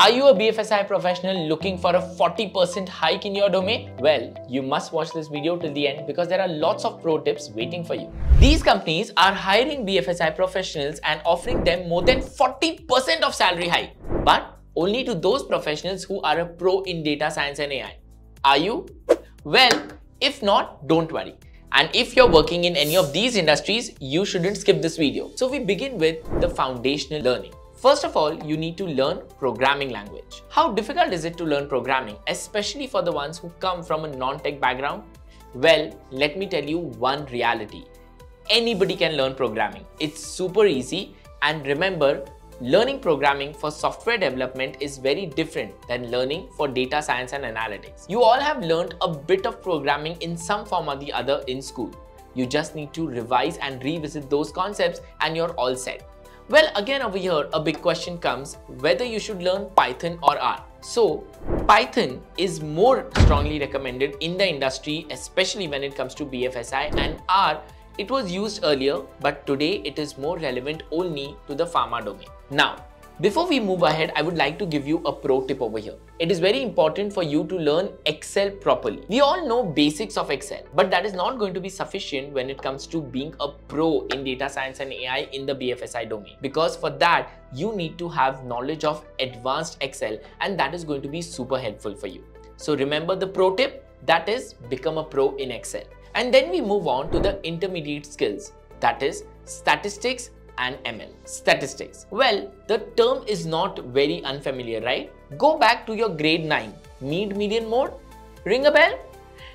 Are you a BFSI professional looking for a 40% hike in your domain? Well, you must watch this video till the end because there are lots of pro tips waiting for you. These companies are hiring BFSI professionals and offering them more than 40% of salary hike, but only to those professionals who are a pro in data science and AI. Are you? Well, if not, don't worry. And if you're working in any of these industries, you shouldn't skip this video. So we begin with the foundational learning. First of all, you need to learn programming language. How difficult is it to learn programming, especially for the ones who come from a non-tech background? Well, let me tell you one reality. Anybody can learn programming. It's super easy and remember, Learning programming for software development is very different than learning for data science and analytics. You all have learned a bit of programming in some form or the other in school. You just need to revise and revisit those concepts and you're all set. Well, again over here, a big question comes whether you should learn Python or R. So, Python is more strongly recommended in the industry, especially when it comes to BFSI and R it was used earlier, but today it is more relevant only to the pharma domain. Now, before we move ahead, I would like to give you a pro tip over here. It is very important for you to learn Excel properly. We all know basics of Excel, but that is not going to be sufficient when it comes to being a pro in data science and AI in the BFSI domain. Because for that, you need to have knowledge of advanced Excel and that is going to be super helpful for you. So remember the pro tip, that is become a pro in Excel. And then we move on to the intermediate skills, that is statistics and ML. Statistics. Well, the term is not very unfamiliar, right? Go back to your grade 9, mean median mode. Ring a bell?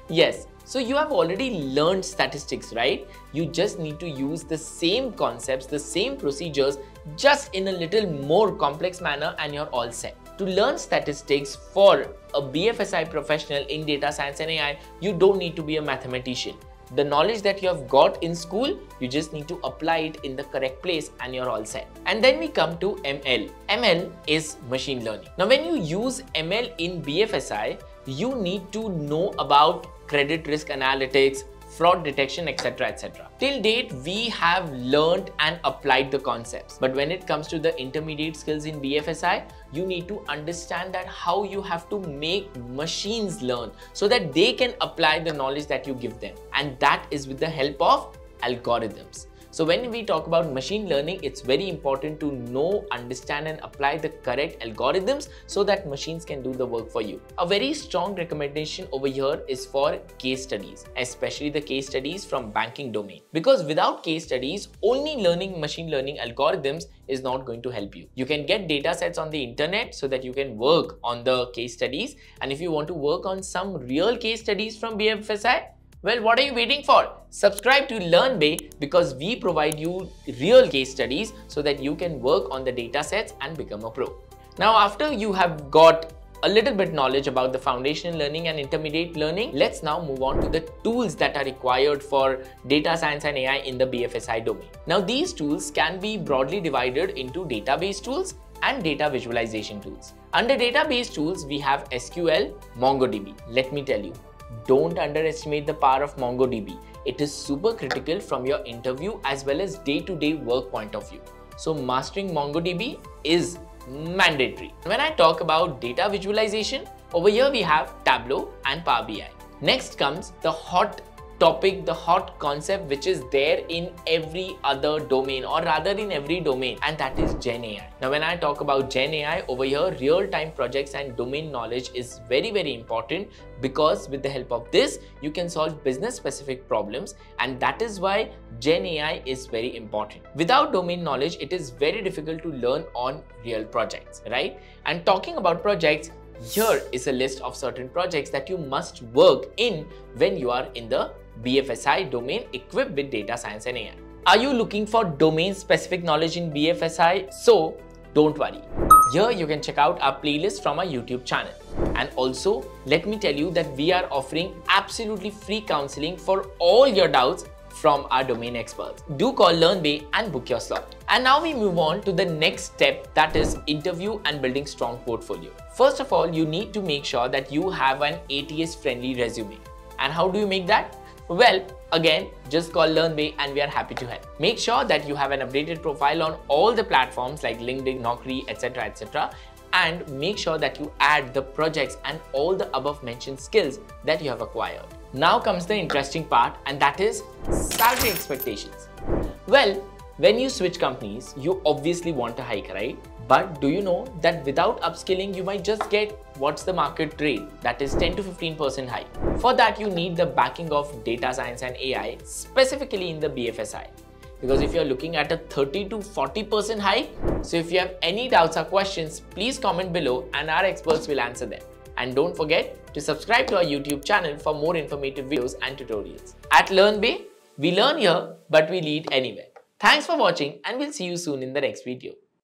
Yes. So you have already learned statistics, right? You just need to use the same concepts, the same procedures, just in a little more complex manner and you're all set. To learn statistics for a BFSI professional in data science and AI, you don't need to be a mathematician. The knowledge that you have got in school, you just need to apply it in the correct place and you're all set. And then we come to ML. ML is machine learning. Now, when you use ML in BFSI, you need to know about credit risk analytics, fraud detection, etc. etc. Till date, we have learned and applied the concepts. But when it comes to the intermediate skills in BFSI, you need to understand that how you have to make machines learn so that they can apply the knowledge that you give them. And that is with the help of algorithms. So when we talk about machine learning, it's very important to know, understand and apply the correct algorithms so that machines can do the work for you. A very strong recommendation over here is for case studies, especially the case studies from banking domain. Because without case studies, only learning machine learning algorithms is not going to help you. You can get data sets on the internet so that you can work on the case studies. And if you want to work on some real case studies from BFSI, well, what are you waiting for? Subscribe to LearnBay because we provide you real case studies so that you can work on the data sets and become a pro. Now, after you have got a little bit knowledge about the foundational learning and intermediate learning, let's now move on to the tools that are required for data science and AI in the BFSI domain. Now, these tools can be broadly divided into database tools and data visualization tools. Under database tools, we have SQL, MongoDB. Let me tell you, don't underestimate the power of MongoDB. It is super critical from your interview as well as day-to-day -day work point of view. So mastering MongoDB is mandatory. When I talk about data visualization, over here we have Tableau and Power BI. Next comes the hot topic, the hot concept which is there in every other domain or rather in every domain and that is Gen AI. Now when I talk about Gen AI over here, real-time projects and domain knowledge is very very important because with the help of this, you can solve business specific problems and that is why Gen AI is very important. Without domain knowledge, it is very difficult to learn on real projects, right? And talking about projects, here is a list of certain projects that you must work in when you are in the BFSI domain equipped with data science and AI. Are you looking for domain specific knowledge in BFSI? So don't worry. Here you can check out our playlist from our YouTube channel. And also let me tell you that we are offering absolutely free counseling for all your doubts from our domain experts. Do call LearnBay and book your slot. And now we move on to the next step that is interview and building strong portfolio. First of all, you need to make sure that you have an ATS friendly resume. And how do you make that? Well, again, just call LearnBay and we are happy to help. Make sure that you have an updated profile on all the platforms like LinkedIn, Naukri, etc. etc. and make sure that you add the projects and all the above mentioned skills that you have acquired. Now comes the interesting part and that is salary expectations. Well, when you switch companies, you obviously want a hike, right? But do you know that without upskilling, you might just get what's the market rate that is 10 to 15% hike. For that, you need the backing of data science and AI, specifically in the BFSI. Because if you're looking at a 30 to 40% hike, so if you have any doubts or questions, please comment below and our experts will answer them. And don't forget to subscribe to our YouTube channel for more informative videos and tutorials. At LearnBay, we learn here, but we lead anywhere. Thanks for watching and we'll see you soon in the next video.